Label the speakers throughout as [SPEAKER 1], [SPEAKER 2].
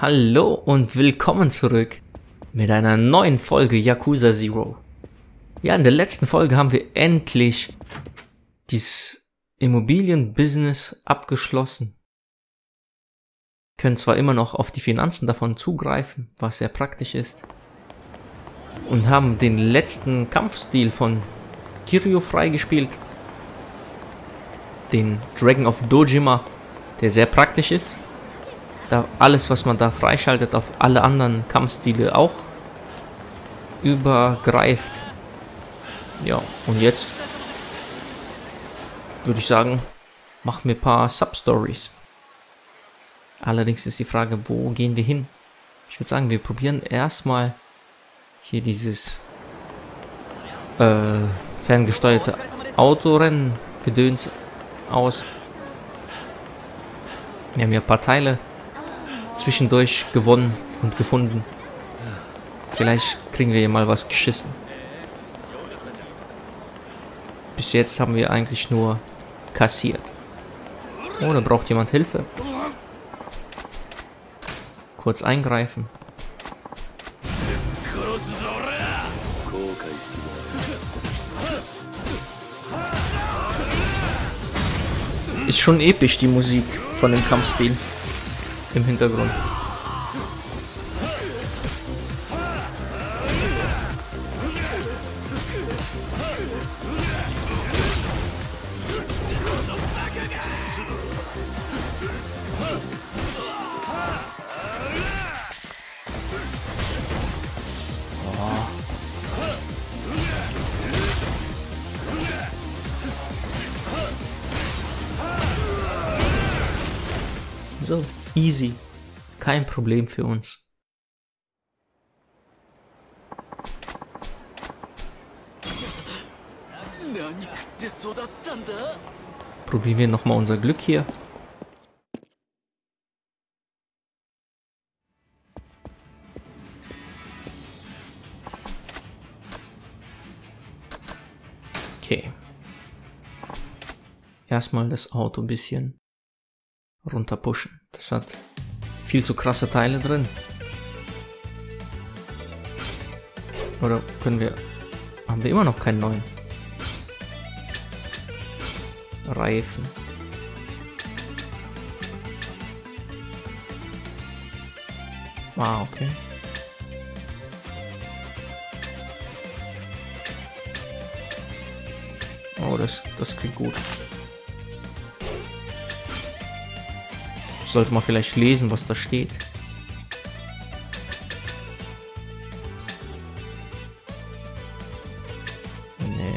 [SPEAKER 1] Hallo und willkommen zurück mit einer neuen Folge Yakuza Zero. Ja, in der letzten Folge haben wir endlich dieses Immobilienbusiness abgeschlossen. Können zwar immer noch auf die Finanzen davon zugreifen, was sehr praktisch ist. Und haben den letzten Kampfstil von Kiryu freigespielt. Den Dragon of Dojima, der sehr praktisch ist da alles, was man da freischaltet, auf alle anderen Kampfstile auch übergreift. Ja, und jetzt würde ich sagen, machen wir ein paar Substories. Allerdings ist die Frage, wo gehen wir hin? Ich würde sagen, wir probieren erstmal hier dieses äh, ferngesteuerte Autorennen-Gedöns aus. Wir haben hier ein paar Teile zwischendurch gewonnen und gefunden. Vielleicht kriegen wir hier mal was geschissen. Bis jetzt haben wir eigentlich nur kassiert. Oh, da braucht jemand Hilfe. Kurz eingreifen. Ist schon episch, die Musik von dem Kampfstil im Hintergrund. Easy. Kein Problem für uns. Probieren wir nochmal unser Glück hier. Okay. Erstmal das Auto ein bisschen runterpushen. Das hat viel zu krasse Teile drin. Oder können wir... Haben wir immer noch keinen neuen? Reifen. Ah, okay. Oh, das, das klingt gut. Sollte man vielleicht lesen, was da steht. Nee.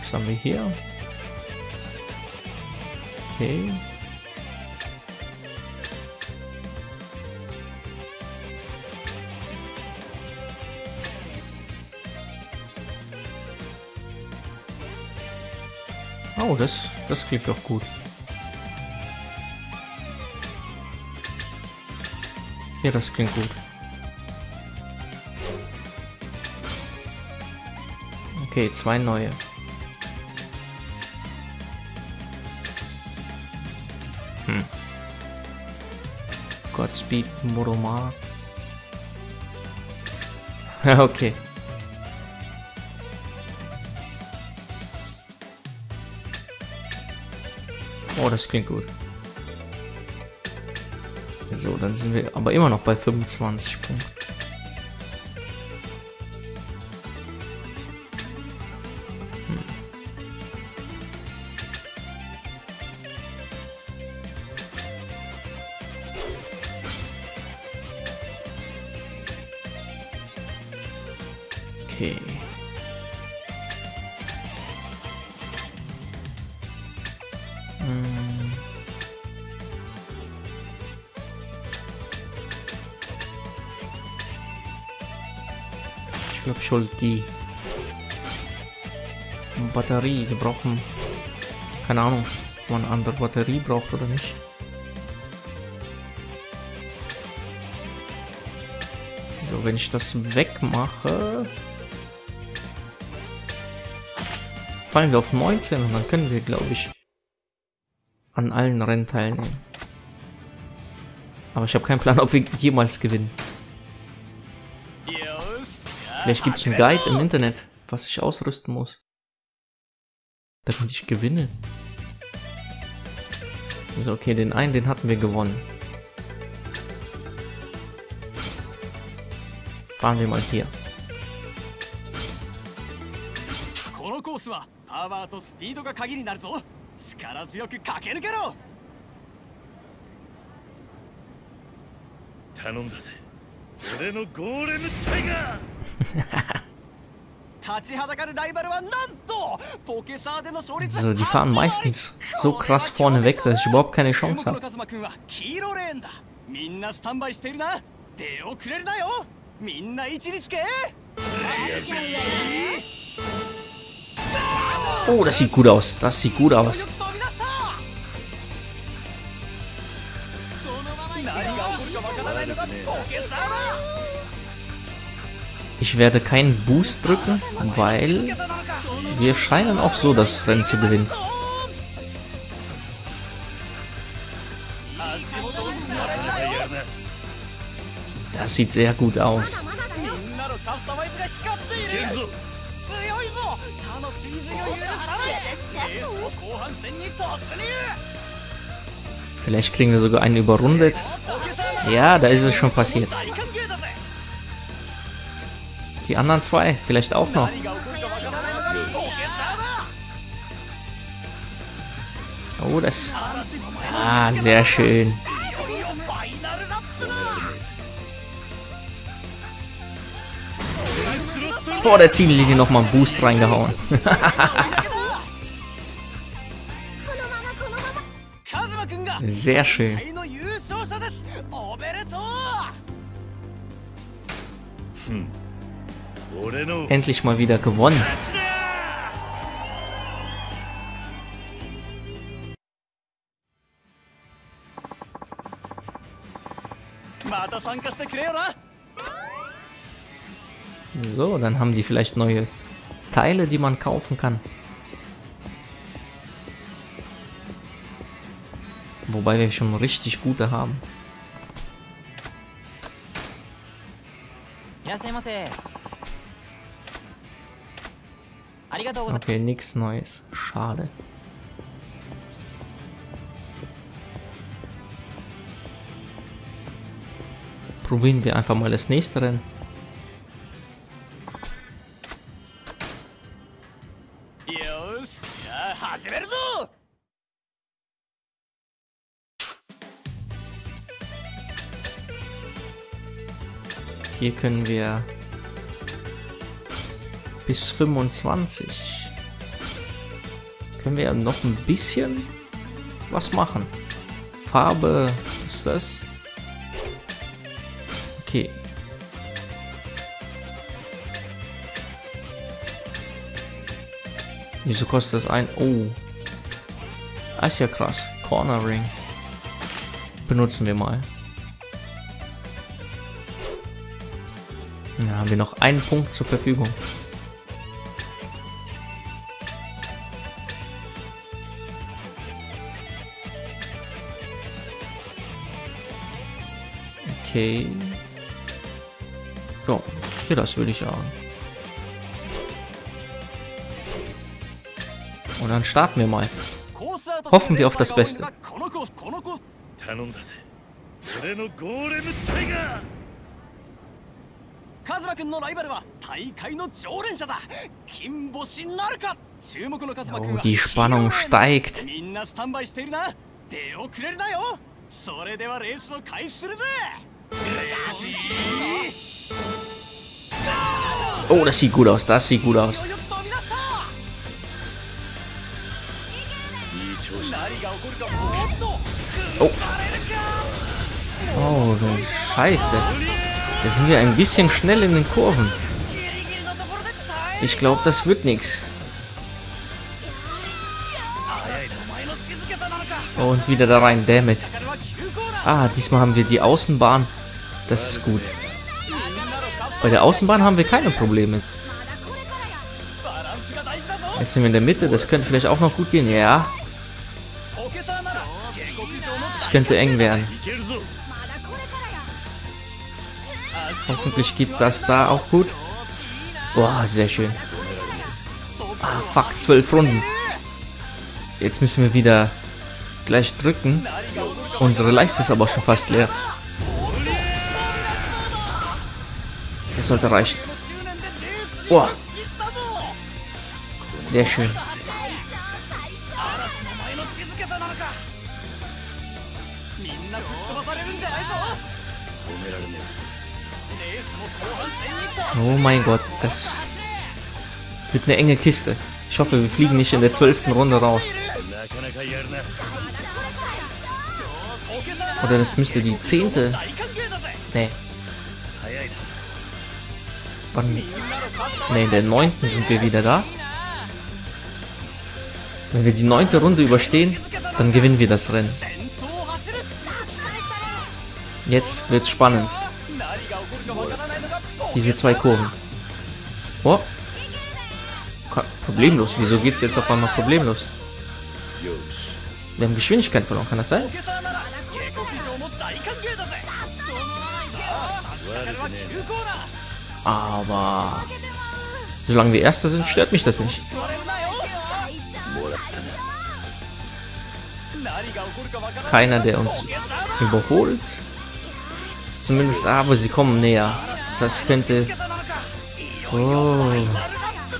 [SPEAKER 1] Was haben wir hier? Okay. Oh, das, das klingt doch gut. Ja, das klingt gut. Okay, zwei neue. Hm. Godspeed Moromar. Okay. Oh, das klingt gut. So, dann sind wir aber immer noch bei 25 Punkten. Ich glaube, ich hol die Batterie. Wir brauchen keine Ahnung, ob man andere Batterie braucht oder nicht. So, wenn ich das wegmache, fallen wir auf 19 und dann können wir, glaube ich, an allen Rennen teilnehmen. Aber ich habe keinen Plan, ob wir jemals gewinnen. Vielleicht gibt es einen Guide im Internet, was ich ausrüsten muss. Damit ich gewinne. So, okay, den einen, den hatten wir gewonnen. Fahren wir mal hier.
[SPEAKER 2] このコースはパワーとスピードが鍵になるぞ力強く駆け抜けろ
[SPEAKER 3] 頼んだぜ俺のゴーレムタイガー
[SPEAKER 2] 立ちはだかるライバルはなんとポケサーでの勝率
[SPEAKER 1] So, die fahren meistens so krass vorne weg, dass ich überhaupt keine Chance
[SPEAKER 2] 注目
[SPEAKER 1] habe.
[SPEAKER 2] のカズマくんは黄色レーンだみんなスタンバイしているな出遅れるなよみんな位置につけ
[SPEAKER 1] Oh, das sieht gut aus. Das sieht gut aus. Ich werde keinen Boost drücken, weil wir scheinen auch so das Rennen zu gewinnen. Das sieht sehr gut aus.
[SPEAKER 2] よい
[SPEAKER 3] ぞ
[SPEAKER 2] 他の追随を許さない後半戦に突入
[SPEAKER 1] Vielleicht kriegen wir sogar einen überrundet. Ja, da ist es schon passiert. Die anderen zwei, vielleicht auch noch. Oh, das... Ah, sehr schön. vor der Ziellinie nochmal einen Boost reingehauen. Sehr schön.
[SPEAKER 3] Hm.
[SPEAKER 1] Endlich mal wieder gewonnen. So, dann haben die vielleicht neue Teile, die man kaufen kann. Wobei wir schon richtig gute haben. Okay, nichts Neues. Schade. Probieren wir einfach mal das nächste Rennen. Hier können wir bis 25. Können wir noch ein bisschen was machen. Farbe ist das. Okay. Wieso kostet das ein? Oh. Das ist ja krass. Cornering. Benutzen wir mal. haben wir noch einen Punkt zur Verfügung. Okay. So, hier das will ich haben. Und dann starten wir mal. Hoffen wir auf das Beste.
[SPEAKER 2] カズマくんのライバルは大会の常連者だ。金星なるか。注目のカズマくん
[SPEAKER 1] Oh,
[SPEAKER 2] は
[SPEAKER 1] die Spannung steigt.
[SPEAKER 2] みんなスタンバイしているな。出遅れるなよ。それではレースを開始するぜ。
[SPEAKER 1] Oh, Oh. Oh, du Scheiße. Da sind wir ein bisschen schnell in den Kurven. Ich glaube, das wird nichts. Und wieder da rein,
[SPEAKER 2] damit.
[SPEAKER 1] Ah, diesmal haben wir die Außenbahn. Das ist gut. Bei der Außenbahn haben wir keine Probleme. Jetzt sind wir in der Mitte, das könnte vielleicht auch noch gut gehen. Ja. Es könnte eng werden. Hoffentlich geht das da auch gut. Boah, sehr schön. Ah, fuck, zwölf Runden. Jetzt müssen wir wieder gleich drücken. Unsere Leiste ist aber schon fast leer. Das sollte reichen. Boah. Sehr schön. Oh mein Gott, das wird eine enge Kiste. Ich hoffe, wir fliegen nicht in der zwölften Runde raus. Oder das müsste die zehnte. Nee. Wann? Nee, in der neunten sind wir wieder da. Wenn wir die neunte Runde überstehen, dann gewinnen wir das Rennen. Jetzt wird's spannend. Diese zwei Kurven. Oh. Problemlos. Wieso geht es jetzt auf einmal problemlos? Wir haben Geschwindigkeit verloren, kann das sein? Aber solange wir Erster sind, stört mich das nicht. Keiner, der uns überholt. Zumindest aber sie kommen näher. Das könnte... Oh,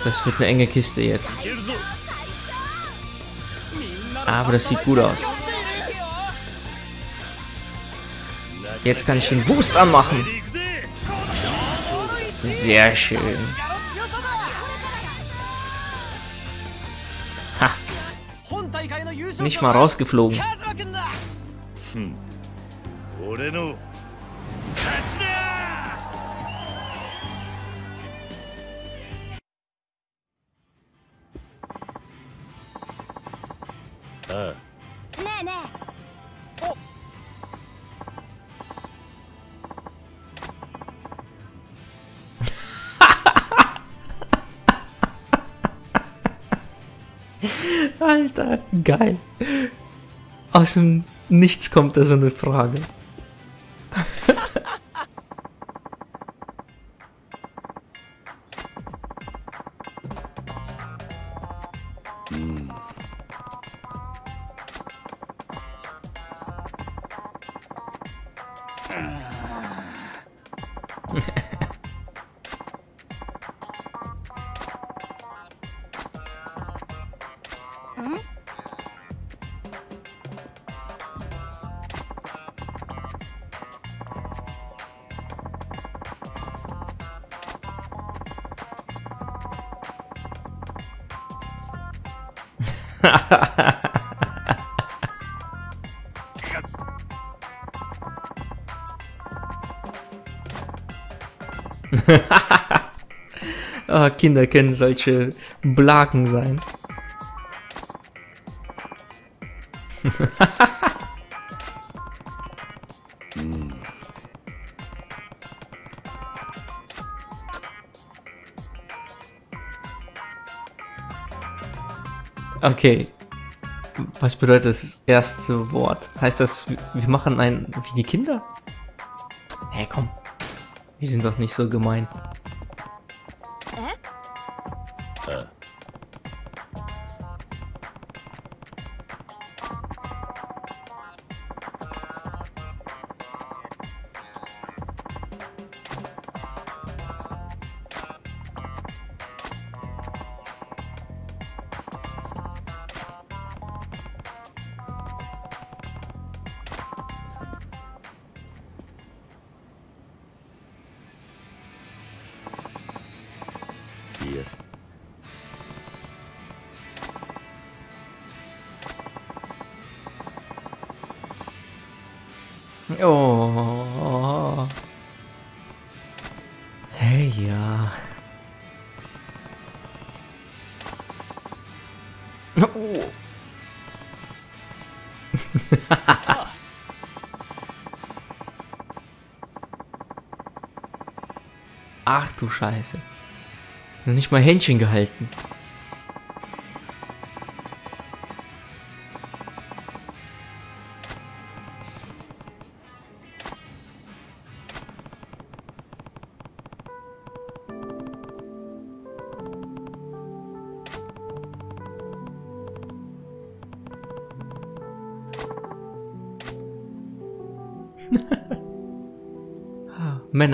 [SPEAKER 1] das wird eine enge Kiste jetzt. Aber das sieht gut aus. Jetzt kann ich den Boost anmachen. Sehr schön. Ha. Nicht mal rausgeflogen.
[SPEAKER 4] Hm. hm.
[SPEAKER 1] Alter, geil. Aus dem Nichts kommt da so eine Frage. Ah, Kinder können solche Blagen sein. Okay. Was bedeutet das erste Wort? Heißt das, wir machen ein wie die Kinder? Hä, hey, komm. Wir sind doch nicht so gemein. Oh. Hey, ja. Oh. Ach du Scheiße. Nicht mal Händchen gehalten.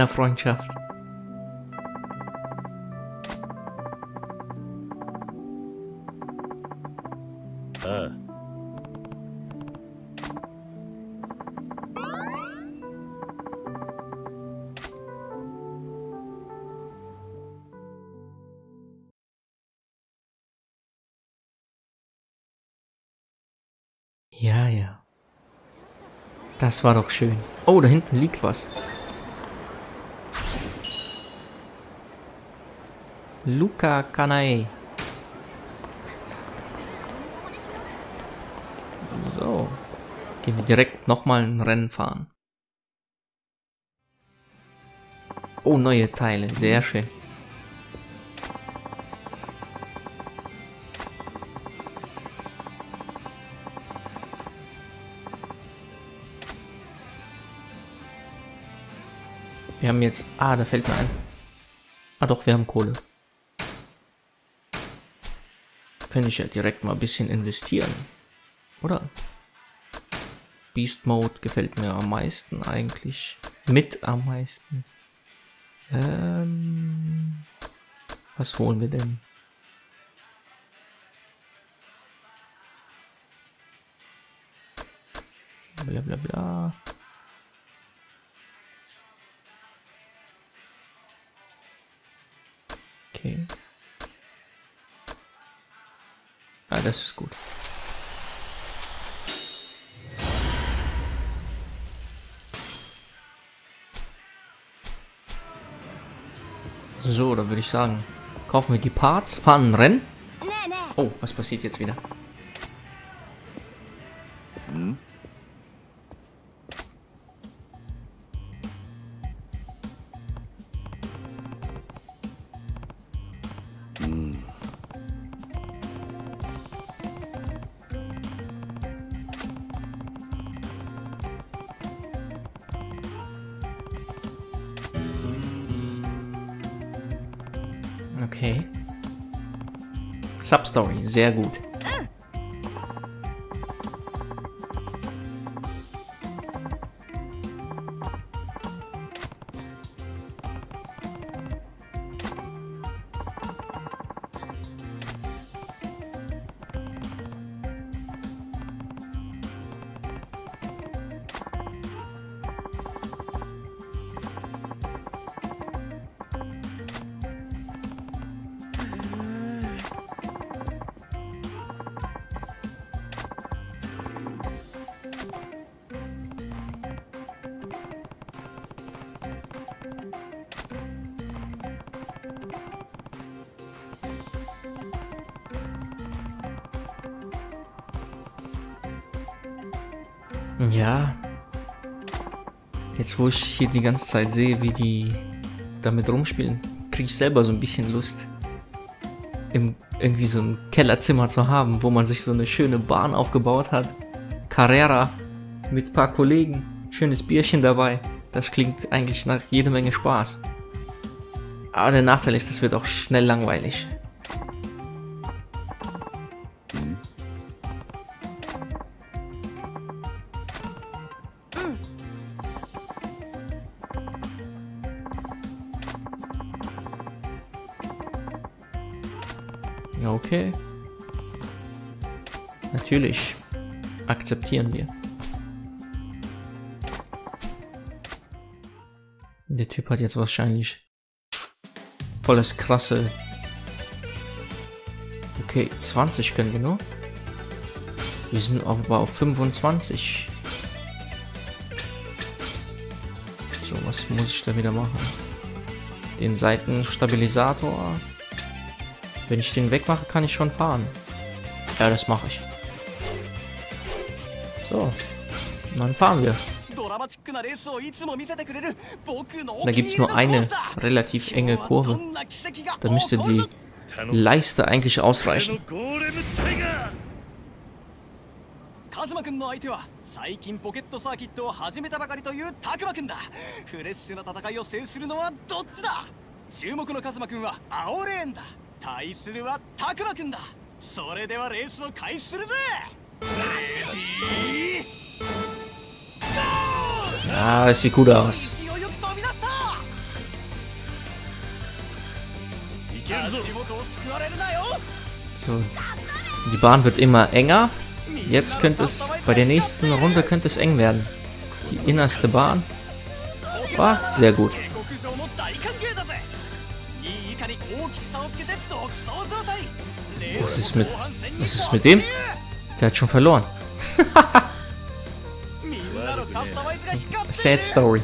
[SPEAKER 1] Männerfreundschaft. Ja, ja. Das war doch schön. Oh, da hinten liegt was. Luca Kanae. So. Gehen wir direkt nochmal ein Rennen fahren. Oh, neue Teile. Sehr schön. Wir haben jetzt... Ah, da fällt mir ein. Ah doch, wir haben Kohle. Könnte ich ja direkt mal ein bisschen investieren. Oder? Beast Mode gefällt mir am meisten eigentlich. Mit am meisten. Ähm, was holen wir denn? Bla bla bla. Ah, das ist gut. So, dann würde ich sagen, kaufen wir die Parts, fahren ein Rennen. Oh, was passiert jetzt wieder? Substory, sehr gut. Ja. Jetzt, wo ich hier die ganze Zeit sehe, wie die damit rumspielen, kriege ich selber so ein bisschen Lust, im, irgendwie so ein Kellerzimmer zu haben, wo man sich so eine schöne Bahn aufgebaut hat. Carrera mit ein paar Kollegen, schönes Bierchen dabei. Das klingt eigentlich nach jede Menge Spaß. Aber der Nachteil ist, das wird auch schnell langweilig. Okay. Natürlich akzeptieren wir. Der Typ hat jetzt wahrscheinlich volles krasse. Okay, 20 können wir nur. Wir sind aber auf 25. So, was muss ich da wieder machen? Den Seitenstabilisator. Wenn ich den wegmache, kann ich schon fahren. Ja, das mache ich. So. Dann fahren wir. Da gibt es nur eine relativ enge Kurve. Da müsste die Leiste eigentlich ausreichen.
[SPEAKER 2] 対するはタクラ君だそれではレースを開始するぜ
[SPEAKER 1] Ah, das sieht gut aus. So. Die Bahn wird immer enger. Jetzt könnte es, bei der nächsten Runde könnte es eng werden. Die innerste Bahn. War sehr gut. Was ist mit, was ist mit dem? Der hat schon verloren.
[SPEAKER 2] みんなのカスタマイズが光って
[SPEAKER 1] Sad Story.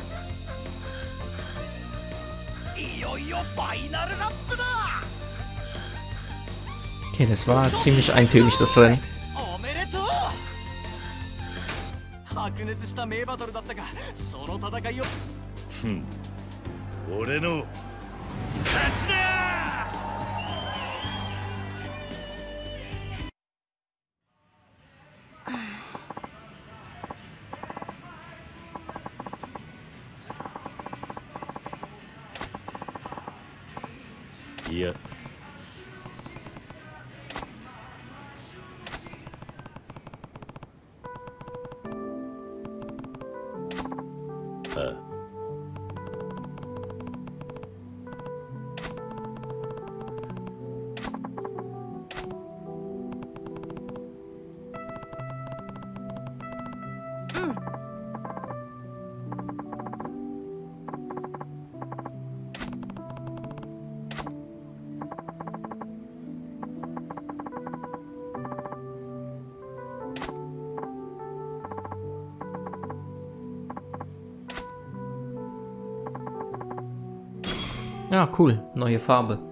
[SPEAKER 2] いよいよファイナルラップだ
[SPEAKER 1] Okay, das war ziemlich eintönig, das Rennen.
[SPEAKER 2] おめでとう白熱した名バトルだったがその戦いを
[SPEAKER 3] 俺の勝ちだ
[SPEAKER 1] Ja, cool. Neue Farbe.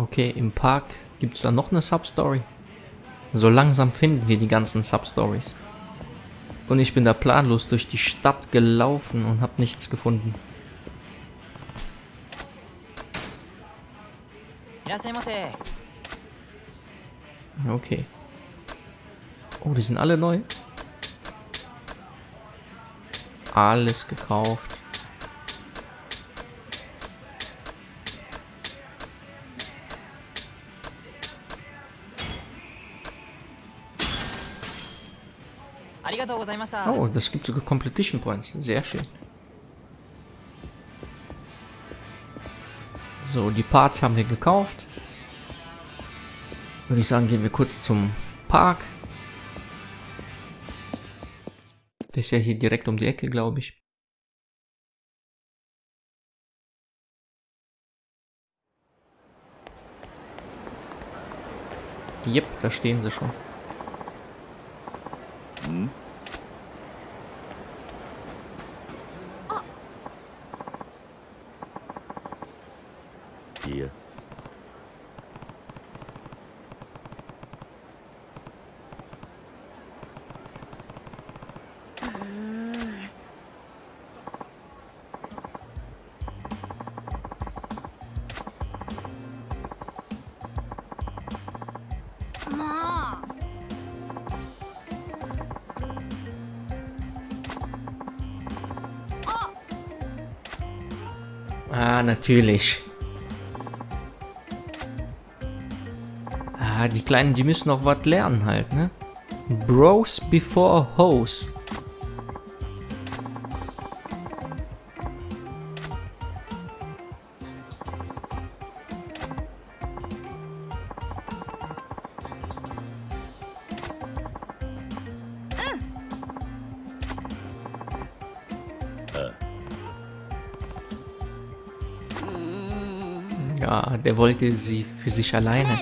[SPEAKER 1] Okay, im Park gibt es da noch eine Substory. So langsam finden wir die ganzen Substories. Und ich bin da planlos durch die Stadt gelaufen und habe nichts gefunden. Okay. Oh, die sind alle neu. Alles gekauft. Oh, das gibt sogar Competition Points. Sehr schön. So, die Parts haben wir gekauft. Würde ich sagen, gehen wir kurz zum Park. Der ist ja hier direkt um die Ecke, glaube ich. Jep, da stehen sie schon.
[SPEAKER 3] Hier.
[SPEAKER 1] Natürlich. Ah, die Kleinen, die müssen noch was lernen halt, ne? Bros before Hoes. Er wollte sie für sich alleine.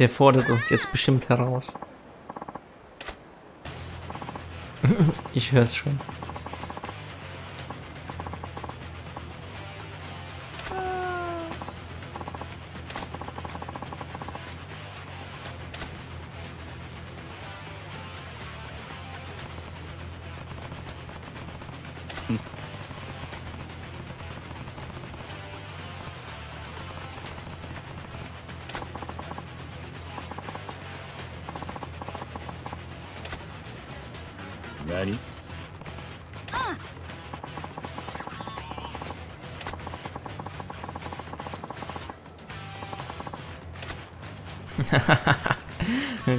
[SPEAKER 1] Der fordert uns jetzt bestimmt heraus. ich hör's schon.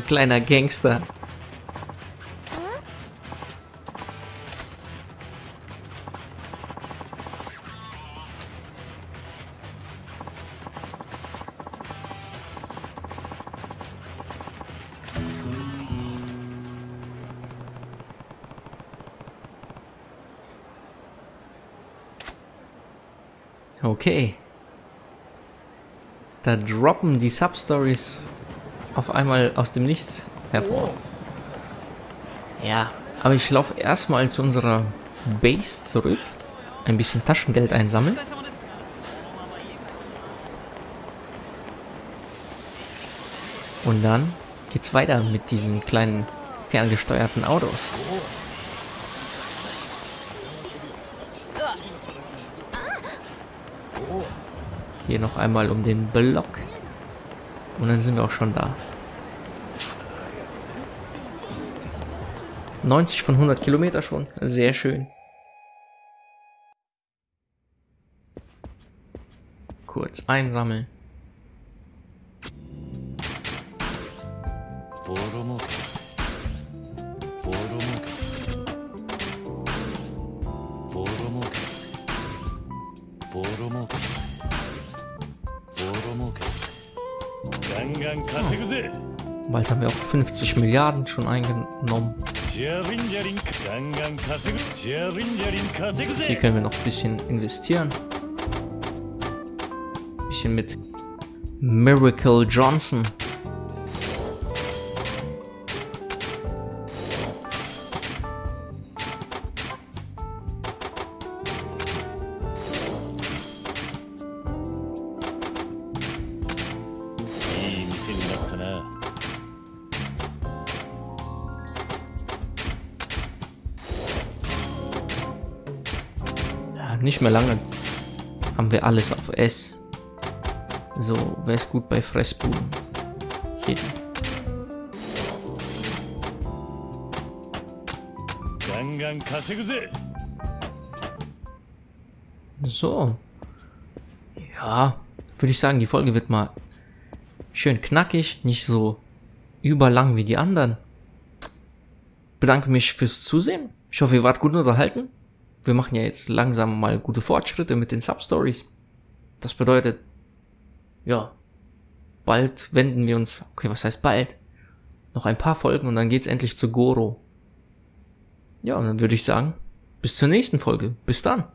[SPEAKER 1] Kleiner Gangster. Okay. Da droppen die Substories auf einmal aus dem Nichts hervor. Ja, aber ich laufe erstmal zu unserer Base zurück, ein bisschen Taschengeld einsammeln. Und dann geht's weiter mit diesen kleinen ferngesteuerten Autos. Hier noch einmal um den Block. Und dann sind wir auch schon da. 90 von 100 Kilometer schon. Sehr schön. Kurz einsammeln. Bald haben wir auch 50 Milliarden schon eingenommen. Hier können wir noch ein bisschen investieren. Ein bisschen mit Miracle Johnson. nicht mehr lange haben wir alles auf S. So, wäre es gut bei Fressbuben. Hier So. Ja, würde ich sagen, die Folge wird mal schön knackig, nicht so überlang wie die anderen. Bedanke mich fürs Zusehen. Ich hoffe, ihr wart gut unterhalten. Wir machen ja jetzt langsam mal gute Fortschritte mit den Substories. Das bedeutet, ja, bald wenden wir uns, okay, was heißt bald? Noch ein paar Folgen und dann geht's endlich zu Goro. Ja, und dann würde ich sagen, bis zur nächsten Folge. Bis dann.